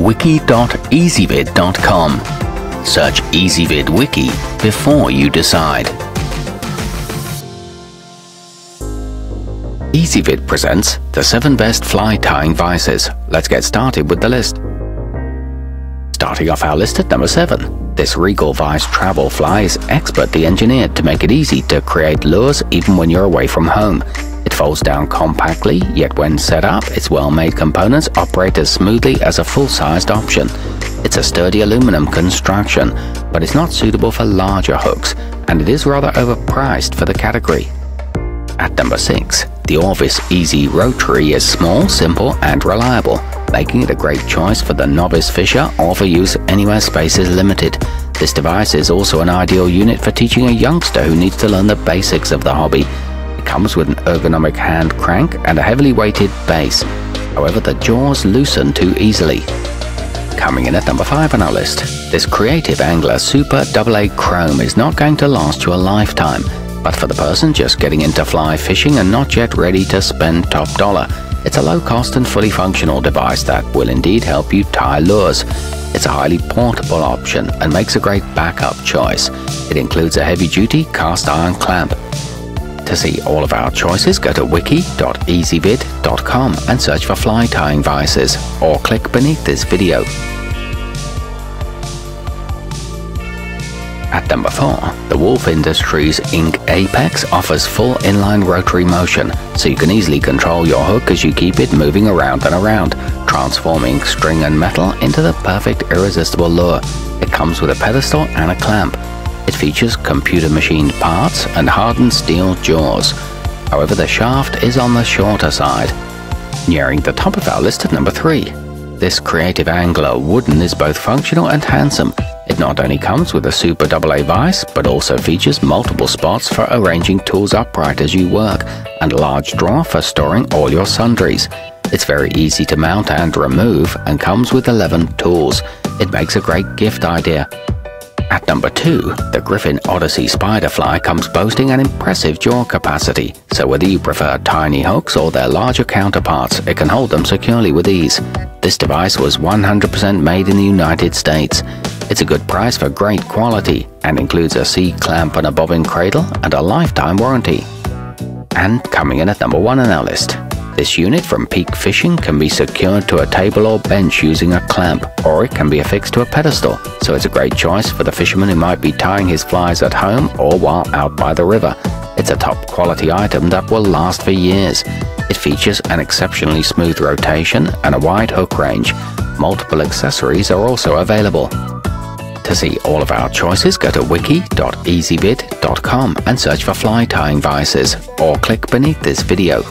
wiki.ezvid.com. Search Ezvid Wiki before you decide. Ezvid presents the 7 best fly tying vises. Let's get started with the list. Starting off our list at number 7. This Regal Vise travel fly is expertly engineered to make it easy to create lures even when you're away from home. Folds down compactly, yet when set up, its well-made components operate as smoothly as a full-sized option. It's a sturdy aluminum construction, but it's not suitable for larger hooks, and it is rather overpriced for the category. At number 6, the Orvis EZ Rotary is small, simple, and reliable making it a great choice for the novice fisher or for use anywhere space is limited. This device is also an ideal unit for teaching a youngster who needs to learn the basics of the hobby. Comes with an ergonomic hand crank and a heavily weighted base. However, the jaws loosen too easily. Coming in at number 5 on our list, this Creative Angler Super Double AA Chrome is not going to last you a lifetime, but for the person just getting into fly fishing and not yet ready to spend top dollar, it's a low-cost and fully functional device that will indeed help you tie lures. It's a highly portable option and makes a great backup choice. It includes a heavy-duty cast iron clamp. To see all of our choices, go to wiki.ezvid.com and search for fly tying vises, or click beneath this video. At number 4, the Wolff Industries Inc. Apex offers full inline rotary motion, so you can easily control your hook as you keep it moving around and around, transforming string and metal into the perfect irresistible lure. It comes with a pedestal and a clamp. It features computer machined parts and hardened steel jaws. However, the shaft is on the shorter side. Nearing the top of our list at number 3. This creative angler wooden is both functional and handsome, it not only comes with a Super AA vise, but also features multiple spots for arranging tools upright as you work, and a large drawer for storing all your sundries. It's very easy to mount and remove, and comes with 11 tools. It makes a great gift idea. At number 2, the Griffin Odyssey Spiderfly comes boasting an impressive jaw capacity, so whether you prefer tiny hooks or their larger counterparts, it can hold them securely with ease. This device was 100% made in the United States. It's a good price for great quality and includes a C-clamp and a bobbin cradle and a lifetime warranty. And coming in at number 1 on our list, this unit from Peak Fishing can be secured to a table or bench using a clamp, or it can be affixed to a pedestal, so it's a great choice for the fisherman who might be tying his flies at home or while out by the river. It's a top quality item that will last for years. It features an exceptionally smooth rotation and a wide hook range. Multiple accessories are also available. To see all of our choices, go to wiki.ezvid.com and search for fly tying vises, or click beneath this video.